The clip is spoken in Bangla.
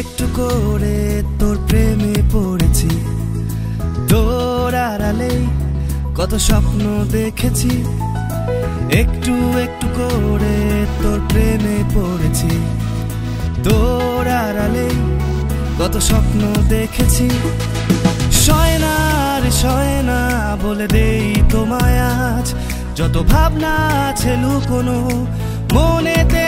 একটু করে তোর প্রেমে পড়েছি। তোর আড়ালেই কত স্বপ্ন দেখেছি। একটু একটু করে তোর প্রেমে পড়েছি। তোর আড়ালেই কত স্বপ্ন দেখেছি। সয়নার শয়না বলে দেই তোমায় আজ। যত ভাবনা আছে লুকোনো, মনেতে